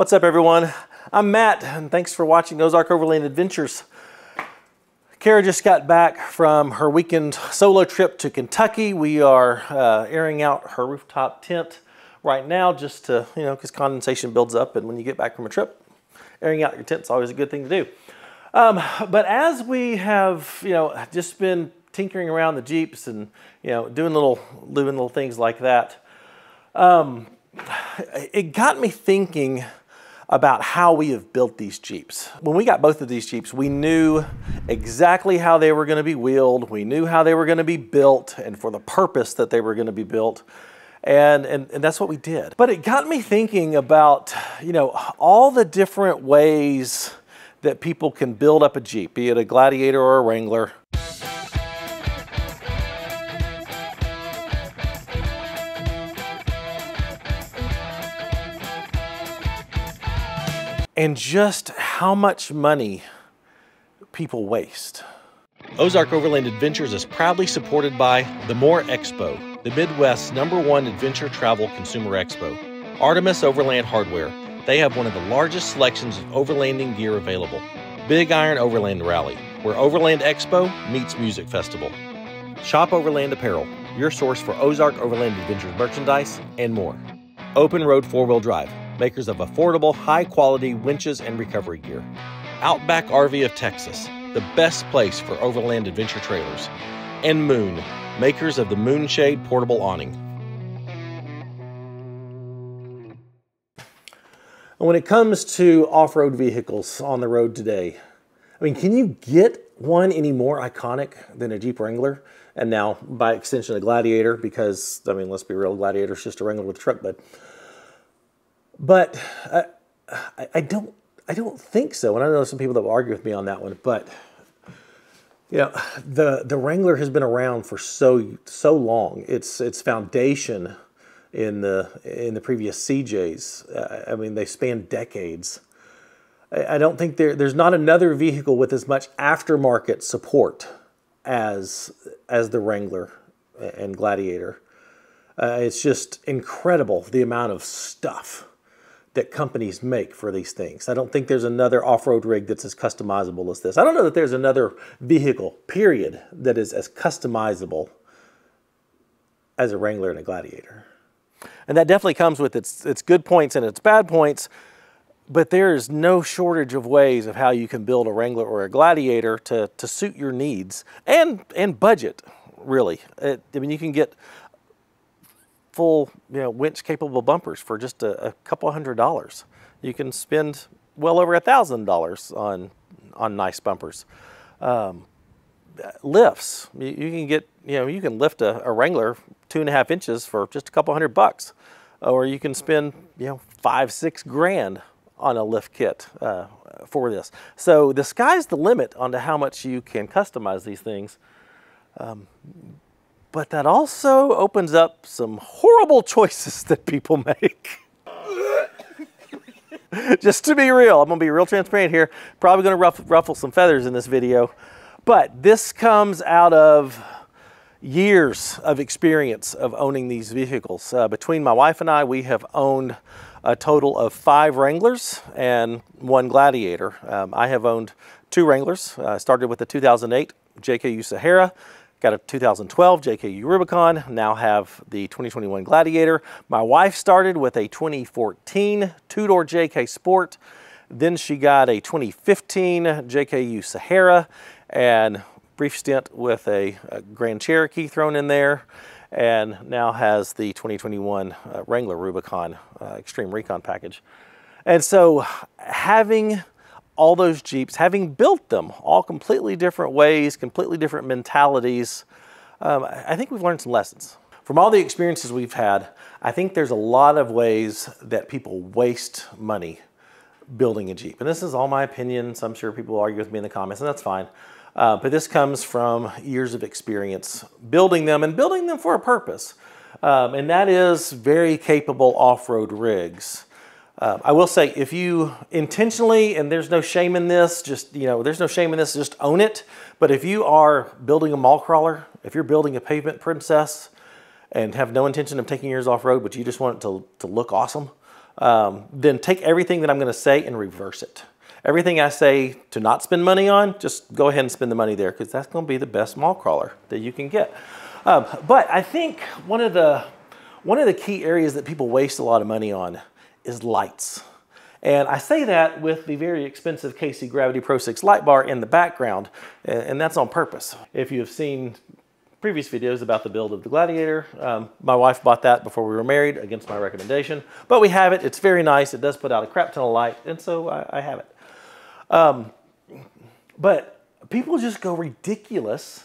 What's up everyone? I'm Matt and thanks for watching Ozark Overland Adventures. Kara just got back from her weekend solo trip to Kentucky. We are uh, airing out her rooftop tent right now just to, you know, because condensation builds up and when you get back from a trip, airing out your tent is always a good thing to do. Um, but as we have, you know, just been tinkering around the Jeeps and, you know, doing little, doing little things like that, um, it got me thinking about how we have built these Jeeps. When we got both of these Jeeps, we knew exactly how they were gonna be wheeled. We knew how they were gonna be built and for the purpose that they were gonna be built. And, and, and that's what we did. But it got me thinking about, you know, all the different ways that people can build up a Jeep, be it a Gladiator or a Wrangler. And just how much money people waste. Ozark Overland Adventures is proudly supported by the MOORE Expo, the Midwest's number one adventure travel consumer expo. Artemis Overland Hardware, they have one of the largest selections of overlanding gear available. Big Iron Overland Rally, where Overland Expo meets Music Festival. Shop Overland Apparel, your source for Ozark Overland Adventures merchandise and more. Open Road Four Wheel Drive, makers of affordable, high quality winches and recovery gear. Outback RV of Texas, the best place for overland adventure trailers. And Moon, makers of the Moonshade portable awning. When it comes to off road vehicles on the road today, I mean, can you get one any more iconic than a Jeep Wrangler? And now, by extension, a Gladiator, because, I mean, let's be real, Gladiator's just a Wrangler with a truck bed. But I, I don't I don't think so. And I know some people that will argue with me on that one, but you know, the the Wrangler has been around for so so long. Its its foundation in the in the previous CJs. Uh, I mean, they span decades. I, I don't think there there's not another vehicle with as much aftermarket support as as the Wrangler and Gladiator. Uh, it's just incredible the amount of stuff that companies make for these things. I don't think there's another off-road rig that's as customizable as this. I don't know that there's another vehicle, period, that is as customizable as a Wrangler and a Gladiator. And that definitely comes with its, its good points and its bad points, but there is no shortage of ways of how you can build a Wrangler or a Gladiator to, to suit your needs and, and budget, really. It, I mean, you can get full you know, winch capable bumpers for just a, a couple hundred dollars. You can spend well over a thousand dollars on on nice bumpers. Um, lifts, you, you, can get you know you can lift a, a, Wrangler two and a half inches for just a couple hundred bucks, or you can spend you know five six grand on a lift kit uh, for this. So the sky's the limit on to how much you can customize these things. Um, but that also opens up some horrible choices that people make. Just to be real, I'm gonna be real transparent here. Probably gonna ruffle, ruffle some feathers in this video, but this comes out of years of experience of owning these vehicles. Uh, between my wife and I, we have owned a total of five Wranglers and one Gladiator. Um, I have owned two Wranglers. I uh, started with the 2008 JKU Sahara, Got a 2012 JKU Rubicon, now have the 2021 Gladiator. My wife started with a 2014 two-door JK Sport. Then she got a 2015 JKU Sahara and brief stint with a, a Grand Cherokee thrown in there and now has the 2021 uh, Wrangler Rubicon uh, Extreme Recon package. And so having all those Jeeps, having built them all completely different ways, completely different mentalities, um, I think we've learned some lessons. From all the experiences we've had, I think there's a lot of ways that people waste money building a Jeep. And this is all my opinions. I'm sure people will argue with me in the comments, and that's fine. Uh, but this comes from years of experience building them and building them for a purpose. Um, and that is very capable off-road rigs. Uh, I will say, if you intentionally, and there's no shame in this, just, you know, there's no shame in this, just own it. But if you are building a mall crawler, if you're building a pavement princess and have no intention of taking yours off road, but you just want it to, to look awesome, um, then take everything that I'm going to say and reverse it. Everything I say to not spend money on, just go ahead and spend the money there because that's going to be the best mall crawler that you can get. Um, but I think one of the one of the key areas that people waste a lot of money on is lights. And I say that with the very expensive KC Gravity Pro 6 light bar in the background, and that's on purpose. If you have seen previous videos about the build of the Gladiator, um, my wife bought that before we were married against my recommendation, but we have it. It's very nice. It does put out a crap ton of light, and so I, I have it. Um, but people just go ridiculous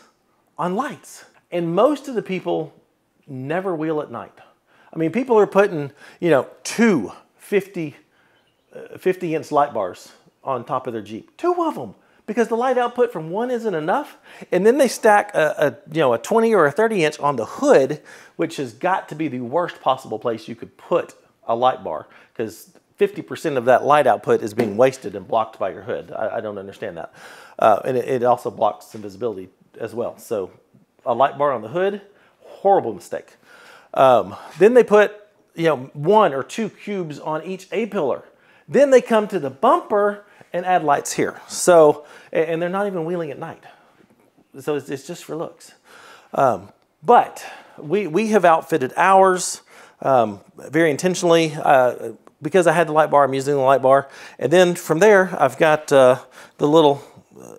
on lights. And most of the people never wheel at night. I mean, people are putting, you know, two 50 50 inch light bars on top of their Jeep. Two of them because the light output from one isn't enough. And then they stack a, a, you know a 20 or a 30 inch on the hood, which has got to be the worst possible place you could put a light bar because 50% of that light output is being wasted and blocked by your hood. I, I don't understand that. Uh, and it, it also blocks some visibility as well. So a light bar on the hood, horrible mistake. Um, then they put you know one or two cubes on each A-pillar. Then they come to the bumper and add lights here. So, and they're not even wheeling at night. So it's, just for looks. Um, but we, we have outfitted ours um, very intentionally. Uh, because I had the light bar, I'm using the light bar. And then from there, I've got uh, the little uh,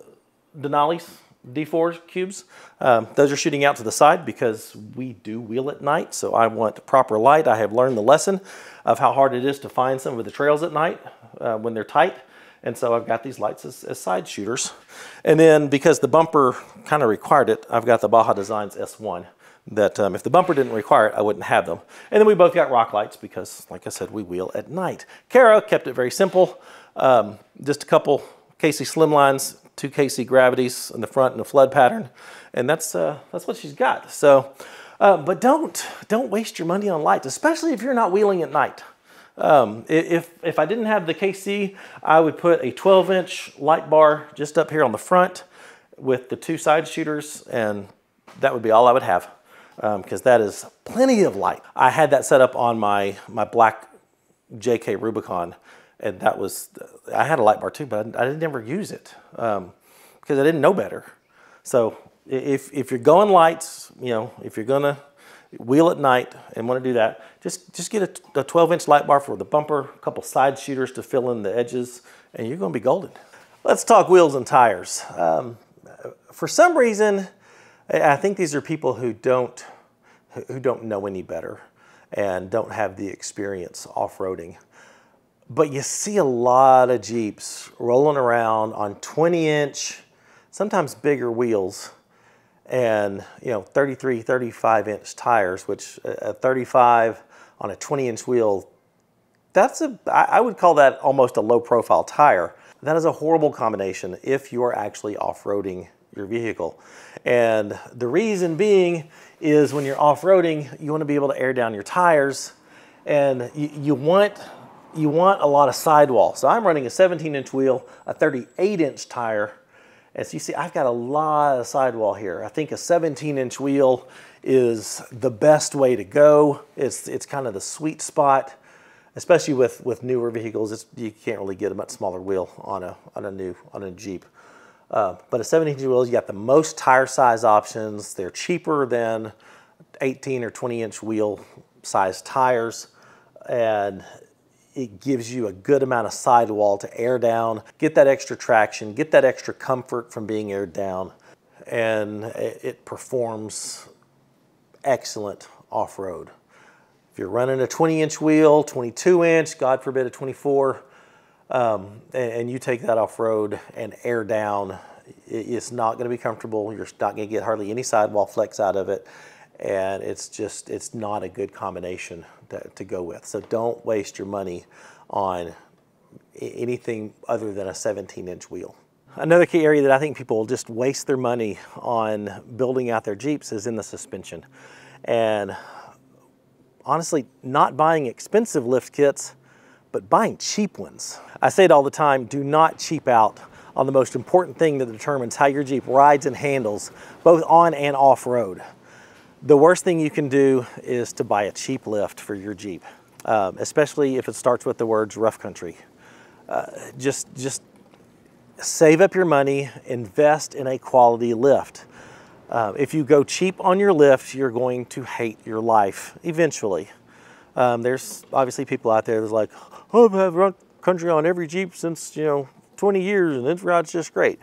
Denali's D4 cubes. Um, those are shooting out to the side because we do wheel at night, so I want proper light. I have learned the lesson of how hard it is to find some of the trails at night uh, when they're tight. And so I've got these lights as, as side shooters. And then because the bumper kind of required it, I've got the Baja Designs S1 that um, if the bumper didn't require it, I wouldn't have them. And then we both got rock lights because, like I said, we wheel at night. Kara kept it very simple. Um, just a couple KC Slimlines, two KC Gravities in the front and a flood pattern. And that's, uh, that's what she's got. So, uh, but don't, don't waste your money on lights, especially if you're not wheeling at night. Um, if, if I didn't have the KC, I would put a 12 inch light bar just up here on the front with the two side shooters and that would be all I would have because um, that is plenty of light. I had that set up on my, my black JK Rubicon and that was, I had a light bar too, but I, I didn't ever use it um, because I didn't know better. So if, if you're going lights, you know, if you're gonna wheel at night and want to do that, just, just get a, a 12 inch light bar for the bumper, a couple side shooters to fill in the edges, and you're gonna be golden. Let's talk wheels and tires. Um, for some reason, I think these are people who don't, who don't know any better and don't have the experience off-roading. But you see a lot of Jeeps rolling around on 20 inch, sometimes bigger wheels and you know 33, 35 inch tires, which a 35 on a 20 inch wheel, that's a, I would call that almost a low profile tire. That is a horrible combination if you are actually off-roading your vehicle. And the reason being is when you're off-roading, you want to be able to air down your tires and you, you, want you want a lot of sidewall. So I'm running a 17 inch wheel, a 38 inch tire. As you see, I've got a lot of sidewall here. I think a 17 inch wheel is the best way to go. It's, it's kind of the sweet spot, especially with, with newer vehicles. You can't really get a much smaller wheel on a, on a new on a Jeep. Uh, but a 17 inch wheel, you got the most tire size options. They're cheaper than 18 or 20 inch wheel size tires. And it gives you a good amount of sidewall to air down, get that extra traction, get that extra comfort from being aired down. And it performs excellent off-road. If you're running a 20 inch wheel, 22 inch, God forbid a 24, um, and, and, you take that off road and air down, it's not going to be comfortable. You're not to get hardly any sidewall flex out of it. And it's just, it's not a good combination to, to go with. So don't waste your money on anything other than a 17 inch wheel. Another key area that I think people will just waste their money on building out their Jeeps is in the suspension. And honestly, not buying expensive lift kits but buying cheap ones. I say it all the time, do not cheap out on the most important thing that determines how your Jeep rides and handles, both on and off road. The worst thing you can do is to buy a cheap lift for your Jeep. um, especially if it starts with the words rough country. Uh, just, just save up your money, invest in a quality lift. Uh, if you go cheap on your lift, you're going to hate your life eventually. Um, there's obviously people out there that's like, oh, I've run country on every Jeep since, you know, 20 years and this ride's just great.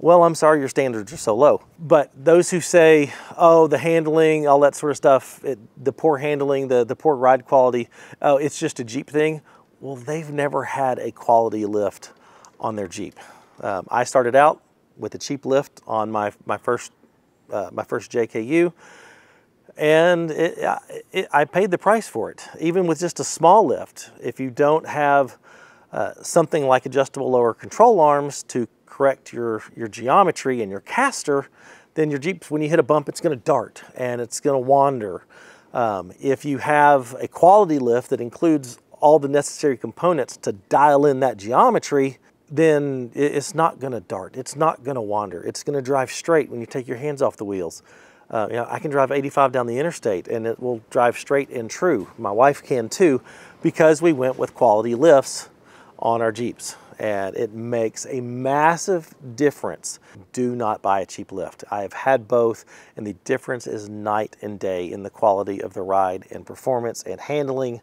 Well, I'm sorry your standards are so low. But those who say, oh, the handling, all that sort of stuff, it, the poor handling, the, the poor ride quality, oh, it's just a Jeep thing. Well, they've never had a quality lift on their Jeep. Um, I started out with a cheap lift on my, my, first, uh, my first JKU and it, it, I paid the price for it, even with just a small lift. If you don't have uh, something like adjustable lower control arms to correct your, your geometry and your caster, then your Jeep, when you hit a bump, it's going to dart and it's going to wander. Um, if you have a quality lift that includes all the necessary components to dial in that geometry, then it's not going to dart. It's not going to wander. It's going to drive straight when you take your hands off the wheels. Uh, you know, I can drive 85 down the interstate and it will drive straight and true. My wife can too because we went with quality lifts on our Jeeps and it makes a massive difference. Do not buy a cheap lift. I have had both and the difference is night and day in the quality of the ride and performance and handling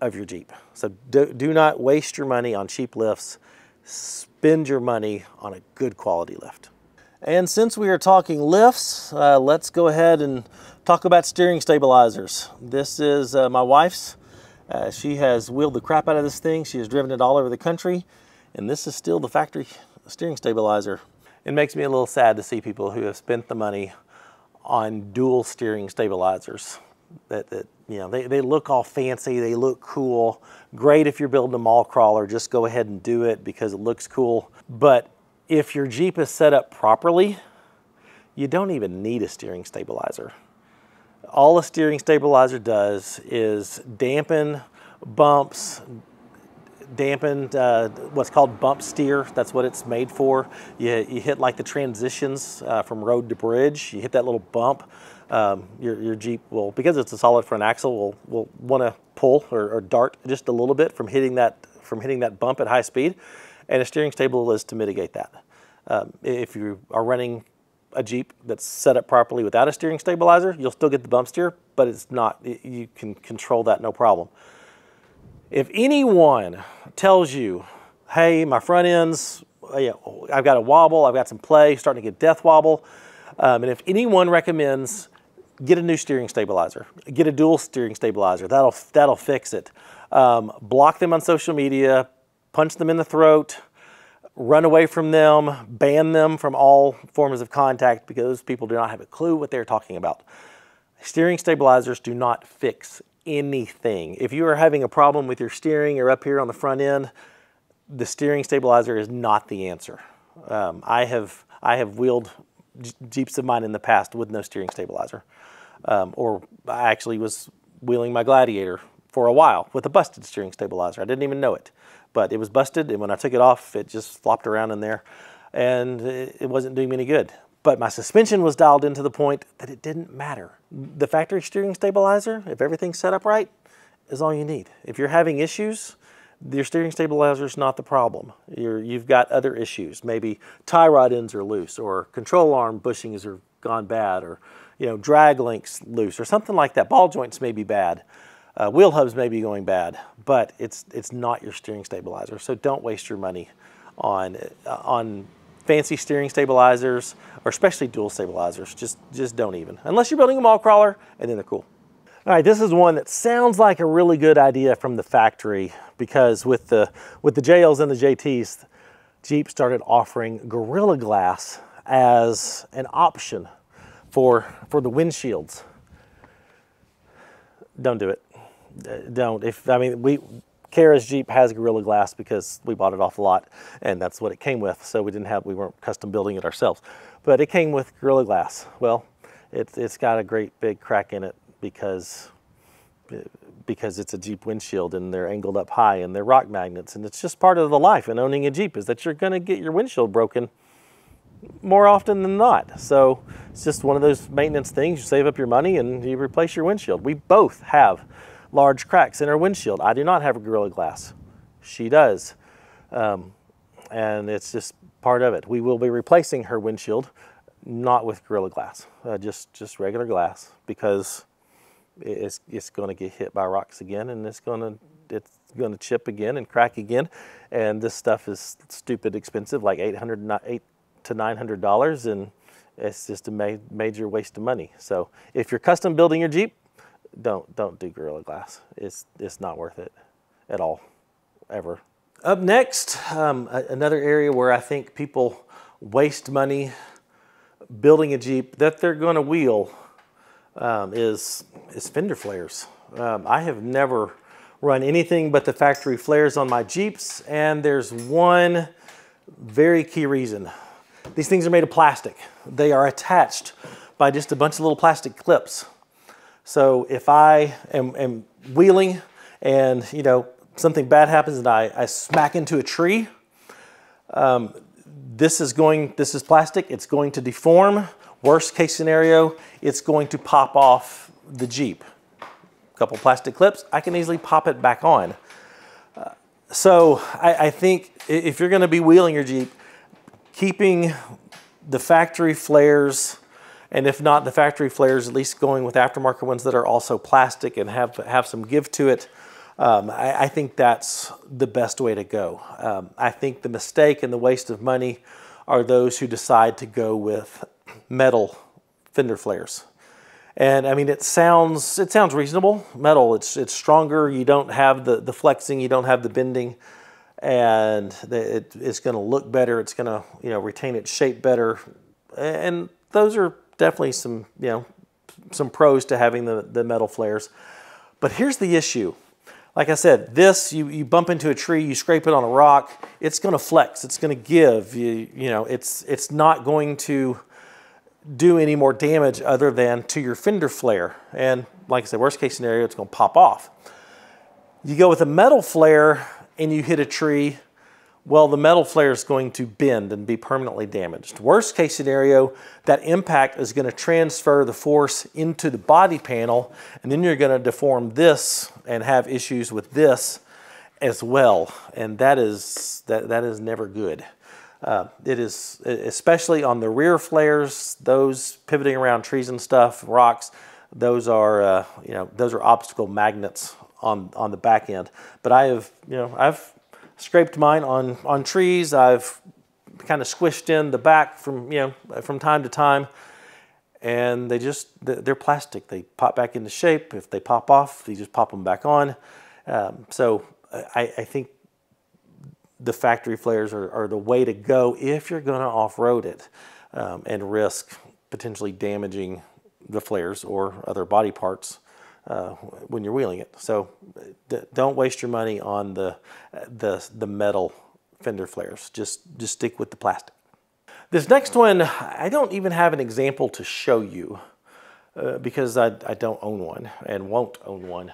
of your Jeep. So do, do not waste your money on cheap lifts. Spend your money on a good quality lift. And since we are talking lifts, uh, let's go ahead and talk about steering stabilizers. This is uh, my wife's. Uh, she has wheeled the crap out of this thing. She has driven it all over the country. And this is still the factory steering stabilizer. It makes me a little sad to see people who have spent the money on dual steering stabilizers. That, that you know, they, they look all fancy, they look cool. Great if you're building a mall crawler, just go ahead and do it because it looks cool. But if your Jeep is set up properly, you don't even need a steering stabilizer. All a steering stabilizer does is dampen bumps, dampen uh, what's called bump steer. That's what it's made for. You, you hit like the transitions uh, from road to bridge. You hit that little bump. Um, your, your Jeep will, because it's a solid front axle, will, will want to pull or, or dart just a little bit from hitting that from hitting that bump at high speed and a steering stabilizer's to mitigate that. Um, if you are running a Jeep that's set up properly without a steering stabilizer, you'll still get the bump steer, but it's not, you can control that no problem. If anyone tells you, hey, my front end's, uh, I've got a wobble, I've got some play, starting to get death wobble, um, and if anyone recommends get a new steering stabilizer, get a dual steering stabilizer, that'll, that'll fix it. Um, block them on social media, punch them in the throat, run away from them, ban them from all forms of contact because people do not have a clue what they're talking about. Steering stabilizers do not fix anything. If you are having a problem with your steering or up here on the front end, the steering stabilizer is not the answer. Um, I have I have wheeled Jeeps of mine in the past with no steering stabilizer, um, or I actually was wheeling my Gladiator for a while with a busted steering stabilizer. I didn't even know it but it was busted. And when I took it off, it just flopped around in there and it wasn't doing me any good. But my suspension was dialed in to the point that it didn't matter. The factory steering stabilizer, if everything's set up right, is all you need. If you're having issues, your steering stabilizer is not the problem. you have got other issues. Maybe tie rod ends are loose, or control arm bushings are gone bad, or you know drag links loose, or something like that. Ball joints may be bad. Uh, wheel hubs may be going bad, but it's it's not your steering stabilizer. So don't waste your money on uh, on fancy steering stabilizers or especially dual stabilizers. Just just don't even unless you're building a mall crawler and then they're cool. All right, this is one that sounds like a really good idea from the factory because with the with the JLs and the JTs, Jeep started offering Gorilla Glass as an option for for the windshields. Don't do it don't. If I mean, we Kara's Jeep has Gorilla Glass because we bought it off a lot, and that's what it came with. So we didn't have, we weren't custom building it ourselves, but it came with Gorilla Glass. Well, it's it's got a great big crack in it because because it's a Jeep windshield and they're angled up high and they're rock magnets, and it's just part of the life in owning a Jeep is that you're going to get your windshield broken more often than not. So it's just one of those maintenance things. You save up your money and you replace your windshield. We both have large cracks in her windshield. I do not have a Gorilla Glass. She does. Um, and it's just part of it. We will be replacing her windshield, not with Gorilla Glass, uh, just, just regular glass because it's, it's going to get hit by rocks again and it's going to it's going to chip again and crack again. And this stuff is stupid expensive, like 800 eight to $900 and it's just a ma major waste of money. So if you're custom building your Jeep, don't don't do Gorilla Glass. It's it's not worth it at all, ever. Up next, um, another area where I think people waste money building a Jeep that they're going to wheel um, is is fender flares. Um, I have never run anything but the factory flares on my Jeeps, and there's one very key reason. These things are made of plastic. They are attached by just a bunch of little plastic clips. So if I am, am wheeling and you know something bad happens and I, I smack into a tree, um, this is going, this is plastic, it's going to deform. Worst case scenario, it's going to pop off the Jeep. A couple plastic clips, I can easily pop it back on. Uh, so I, I think if you're gonna be wheeling your Jeep, keeping the factory flares, and if not the factory flares, at least going with aftermarket ones that are also plastic and have, have some give to it, um, I, I, think that's the best way to go. Um, I think the mistake and the waste of money are those who decide to go with metal fender flares. And I mean, it sounds it sounds reasonable. Metal, it's it's stronger. You don't have the the flexing. You don't have the bending, and it, it's going to look better. It's going to you know retain its shape better. And those are definitely some you know some pros to having the the metal flares. But here's the issue. Like I said, this, you, you bump into a tree, you scrape it on a rock, it's gonna flex, it's gonna give. You, you know, it's, it's not going to do any more damage other than to your fender flare. And like I said, worst case scenario, it's gonna pop off. You go with a metal flare and you hit a tree, well, the metal flare is going to bend and be permanently damaged. Worst case scenario, that impact is going to transfer the force into the body panel, and then you're going to deform this and have issues with this as well. And that is, that, that is never good. Uh, it is, especially on the rear flares, those pivoting around trees and stuff, rocks, those are, uh, you know, those are obstacle magnets on, on the back end. But I have, you know, I've scraped mine on, on trees. I've kind of squished in the back from, you know, from time to time. And they just, they're plastic. They pop back into shape. If they pop off, you just pop them back on. Um, so I, I, think the factory flares are, are, the way to go if you're going to off-road it um, and risk potentially damaging the flares or other body parts uh, when you're wheeling it. So don't waste your money on the, the, the metal fender flares. Just, just stick with the plastic. This next one, I don't even have an example to show you uh, because I, I don't own one and won't own one.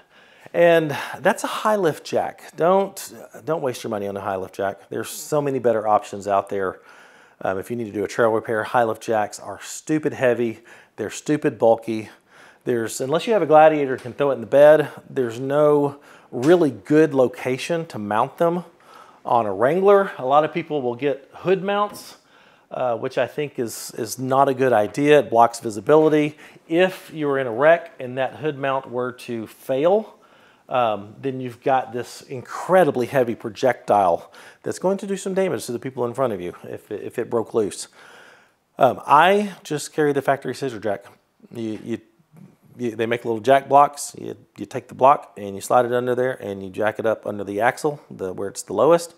And that's a high lift jack. Don't, don't waste your money on a high lift jack. There's so many better options out there. Um, if you need to do a trail repair, high lift jacks are stupid heavy. They're stupid bulky. There's, unless you have a Gladiator and can throw it in the bed, there's no really good location to mount them on a Wrangler. A lot of people will get hood mounts, uh, which I think is, is not a good idea. It blocks visibility. If you were in a wreck and that hood mount were to fail, um, then you've got this incredibly heavy projectile that's going to do some damage to the people in front of you if it, if it broke loose. Um, I just carry the factory scissor jack. You, you they make little jack blocks. You, you take the block and you slide it under there and you jack it up under the axle the, where it's the lowest.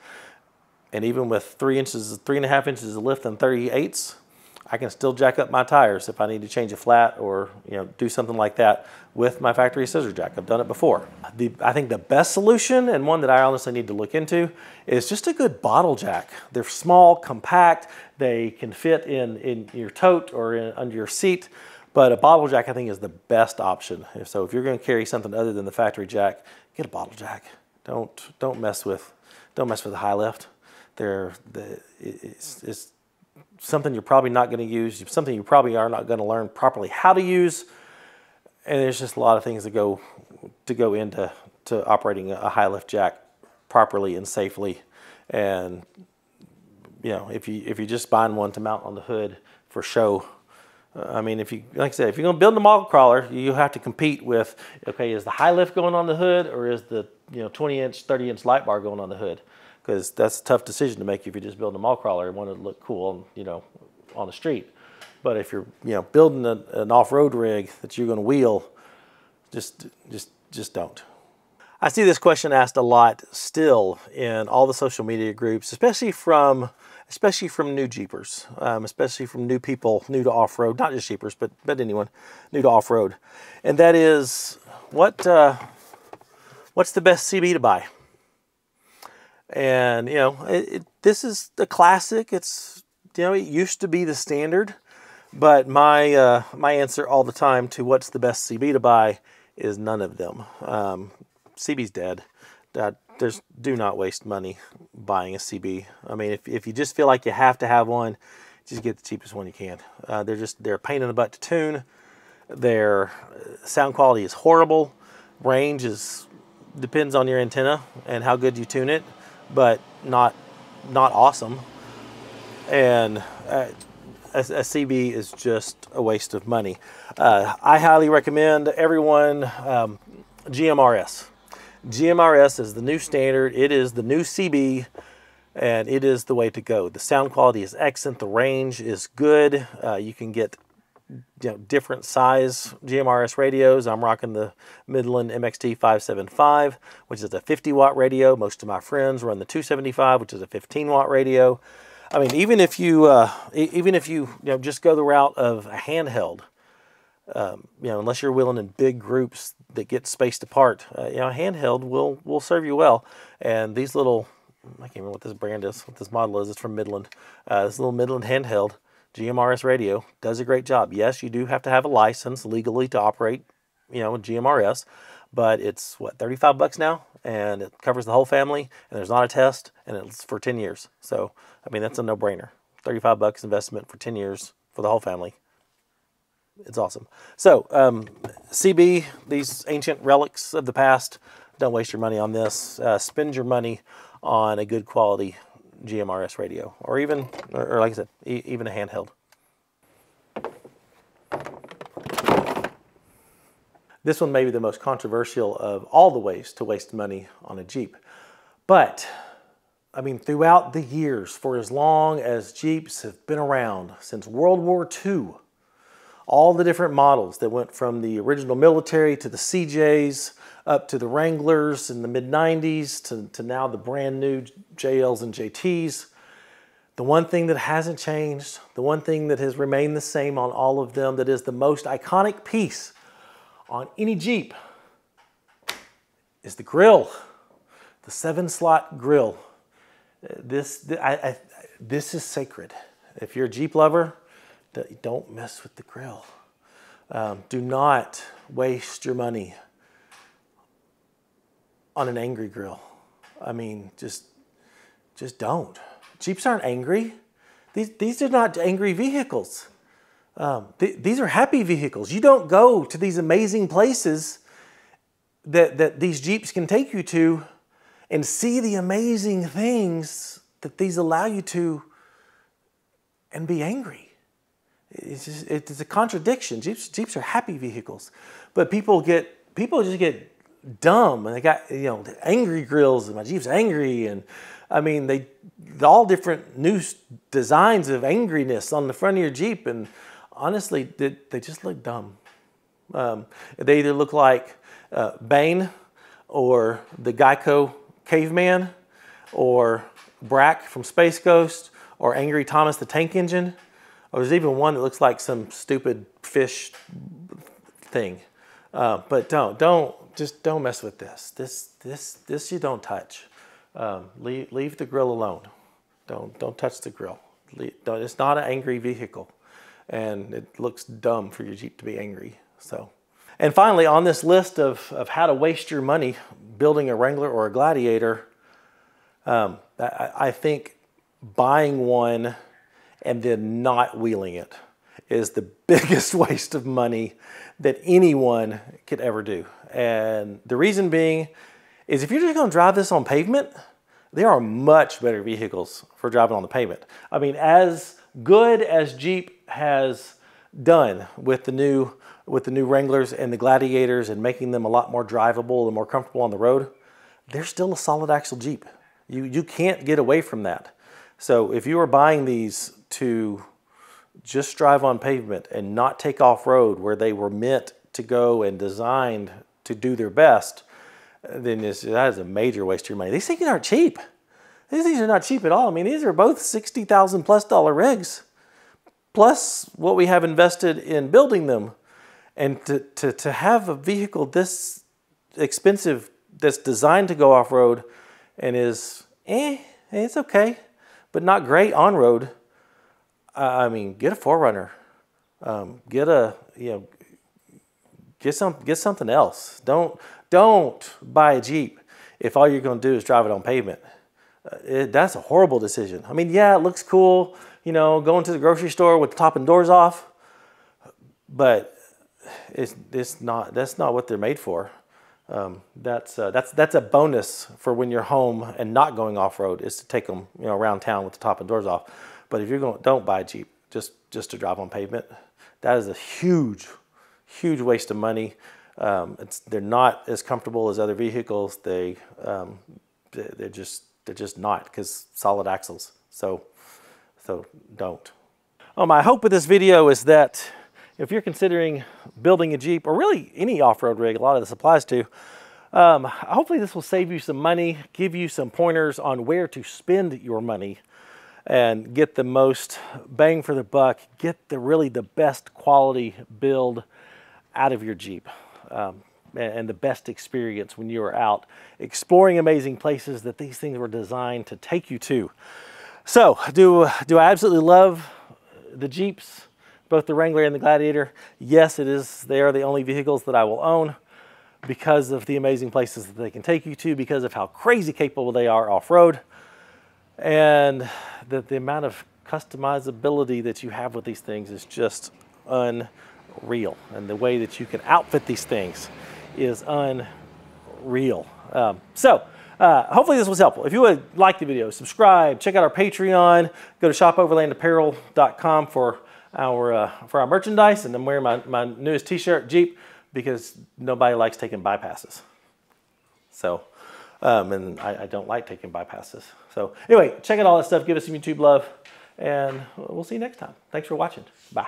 And even with three inches, three and a half inches of lift and 38s, I can still jack up my tires if I need to change a flat or you know do something like that with my factory scissor jack. I've done it before. The, I think the best solution and one that I honestly need to look into is just a good bottle jack. They're small, compact, they can fit in, in your tote or in, under your seat. But a bottle jack, I think, is the best option. So if you're going to carry something other than the factory jack, get a bottle jack. Don't don't mess with don't mess with the high lift. They're the, it's, it's something you're probably not going to use. Something you probably are not going to learn properly how to use. And there's just a lot of things that go to go into to operating a high lift jack properly and safely. And you know, if you if you're just buying one to mount on the hood for show, I mean, if you like I said, if you're going to build a mall crawler, you have to compete with okay, is the high lift going on the hood or is the you know 20 inch, 30 inch light bar going on the hood? Because that's a tough decision to make if you're just building a mall crawler and want to look cool, you know, on the street. But if you're you know building a, an off-road rig that you're going to wheel, just just just don't. I see this question asked a lot still in all the social media groups, especially from especially from new Jeepers, um, especially from new people new to off-road, not just Jeepers, but but anyone new to off-road, and that is what uh, what's the best CB to buy? And you know, it, it, this is a classic. It's you know, it used to be the standard. But my uh, my answer all the time to what's the best CB to buy is none of them. Um, CB's dead. That there's do not waste money buying a CB. I mean, if if you just feel like you have to have one, just get the cheapest one you can. Uh, they're just they're a pain in the butt to tune. Their sound quality is horrible. Range is depends on your antenna and how good you tune it, but not not awesome. And uh, a, a CB is just a waste of money. Uh, I highly recommend everyone um, GMRS. GMRS is the new standard. It is the new CB and it is the way to go. The sound quality is excellent. The range is good. Uh, you can get you know, different size GMRS radios. I'm rocking the Midland MXT 575, which is a 50 watt radio. Most of my friends run the 275, which is a 15 watt radio. I mean, even if you uh, even if you, you know, just go the route of a handheld, um, you know, unless you're willing in big groups that get spaced apart, uh, you know, handheld will will serve you well. And these little, I can't remember what this brand is, what this model is. It's from Midland. Uh, this little Midland handheld GMRS radio does a great job. Yes, you do have to have a license legally to operate, you know, GMRS, but it's what 35 bucks now and it covers the whole family and there's not a test and it's for 10 years so i mean that's a no-brainer 35 bucks investment for 10 years for the whole family it's awesome so um, cb these ancient relics of the past don't waste your money on this uh, spend your money on a good quality gmrs radio or even or, or like i said e even a handheld This one may be the most controversial of all the ways to waste money on a Jeep. But, I mean, throughout the years, for as long as Jeeps have been around, since World War II, all the different models that went from the original military to the CJs, up to the Wranglers in the mid 90s, to, to now the brand new JLs and JTs. The one thing that hasn't changed, the one thing that has remained the same on all of them, that is the most iconic piece on any Jeep is the grill, the seven slot grill. Uh, this, I, I, this is sacred. If you're a Jeep lover, don't mess with the grill. Um, do not waste your money on an angry grill. I mean, just, just don't. Jeeps aren't angry. These, these are not angry vehicles. Um, th these are happy vehicles. You don't go to these amazing places that, that these Jeeps can take you to and see the amazing things that these allow you to and be angry. It's, just, it's a contradiction. Jeeps, Jeeps are happy vehicles, but people get people just get dumb and they got you know angry grills and my Jeep's angry and I mean they all different new designs of angriness on the front of your Jeep and honestly, they, they just look dumb. Um, they either look like uh, Bane or the Geico caveman or Brak from Space Ghost or Angry Thomas the Tank Engine. Or there's even one that looks like some stupid fish thing. Uh, but don't, don't, just don't mess with this. This, this, this you don't touch. Um, leave, leave the grill alone. Don't, don't touch the grill. Leave, it's not an angry vehicle and it looks dumb for your Jeep to be angry. So, and finally, on this list of, of how to waste your money building a Wrangler or a Gladiator, um, I, I think buying one and then not wheeling it is the biggest waste of money that anyone could ever do. And the reason being is if you're just going to drive this on pavement, there are much better vehicles for driving on the pavement. I mean, as good as Jeep has done with the new with the new Wranglers and the Gladiators and making them a lot more drivable and more comfortable on the road, they're still a solid axle Jeep. You, you can't get away from that. So if you are buying these to just drive on pavement and not take off road where they were meant to go and designed to do their best, then this, that is a major waste of your money. These things aren't cheap. These things are not cheap at all. I mean, these are both 60,000 plus dollar rigs, plus what we have invested in building them. And to, to, to have a vehicle this expensive that's designed to go off road and is, eh, it's okay, but not great on road. I mean, get a 4Runner, um, get a, you know, get some, get something else. Don't, don't buy a Jeep if all you're going to do is drive it on pavement. Uh, it, that's a horrible decision. I mean, yeah, it looks cool, you know, going to the grocery store with the top and doors off, but it's, it's not, that's not what they're made for. Um, that's, uh, that's, that's a bonus for when you're home and not going off-road is to take them you know, around town with the top and doors off. But if you're going, don't buy a Jeep just, just to drive on pavement. That is a huge, huge waste of money. Um, they're not as comfortable as other vehicles. They, um, they're just, they're just not because solid axles. So, so don't. Um, my hope with this video is that if you're considering building a Jeep or really any off-road rig, a lot of this applies to, um, hopefully this will save you some money, give you some pointers on where to spend your money and get the most bang for the buck, get the really the best quality build out of your Jeep. Um, and the best experience when you are out exploring amazing places that these things were designed to take you to. So, do, do I absolutely love the Jeeps? Both the Wrangler and the Gladiator. Yes, it is. They are the only vehicles that I will own because of the amazing places that they can take you to, because of how crazy capable they are off-road, and that the amount of customizability that you have with these things is just unreal. And the way that you can outfit these things is unreal. Um, so, uh, hopefully this was helpful. If you would like the video, subscribe, check out our Patreon, go to shopoverlandapparel.com for our uh, for our merchandise, and I'm wearing my, my newest T-shirt, Jeep, because nobody likes taking bypasses. So, um, and I, I, don't like taking bypasses. So anyway, check out all that stuff. Give us some YouTube love, and we'll see you next time. Thanks for watching. Bye.